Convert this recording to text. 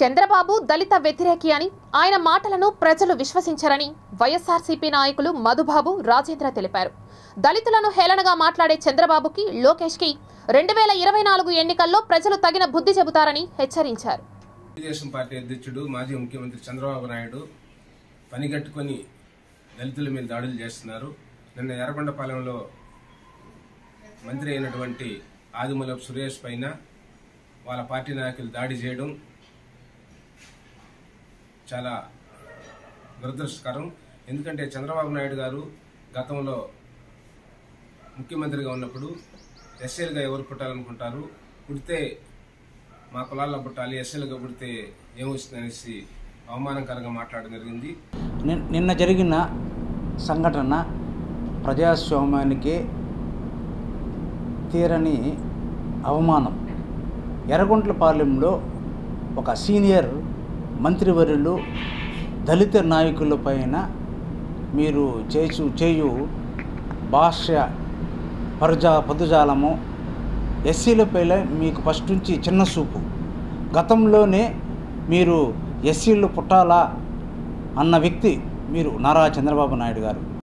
చంద్రబాబు దళిత వ్యతిరేకి అని ఆయన మాటలను ప్రజలు విశ్వసించరని వైఎస్ఆర్సీపీ నాయకులు మధుబాబు రాజేంద్ర తెలిపారు. దళితులను హేళనగా మాట్లాడే చంద్రబాబుకి లోకేష్కి రెండు వేల ఇరవై నాలుగు ఎన్నికల్లో ప్రజలు తగిన బుద్ధి చెబుతారని హెచ్చరించారు. తెలుగుదేశం పార్టీ అధ్యక్షుడు మాజీ ముఖ్యమంత్రి చంద్రబాబు నాయుడు పనిగట్టుకొని దళితుల మీద దాడులు చేస్తున్నారు. నిన్న ఎర్రగొండపాలెంలో మంత్రి అయినటువంటి ఆదిమూలపు సురేష్ పైన వాళ్ళ పార్టీ నాయకులు దాడి చేయడం చాలా దురదృష్టకరం. ఎందుకంటే చంద్రబాబు నాయుడు గారు గతంలో ముఖ్యమంత్రిగా ఉన్నప్పుడు ఎస్ఎల్గా ఎవరు పుట్టాలనుకుంటారు? పుడితే మా కులాల్లో పుట్టాలి ఎస్ఎల్గా పుడితే ఏమొస్తుందనేసి అవమానకరంగా మాట్లాడడం జరిగింది. నిన్- నిన్న జరిగిన సంఘటన ప్రజాస్వామ్యానికి తీరని అవమానం. ఎర్రగుంట్లపాలెంలో ఒక సీనియర్ మంత్రివర్యులు దళిత నాయకుల పైన మీరు చేసు చేయు భాష పరజా పదజాలము ఎస్సీలపై మీకు ఫస్ట్ నుంచి చిన్న చూపు. గతంలోనే మీరు ఎస్సీలు పుట్టాలా అన్న వ్యక్తి మీరు నారా చంద్రబాబు నాయుడు గారు.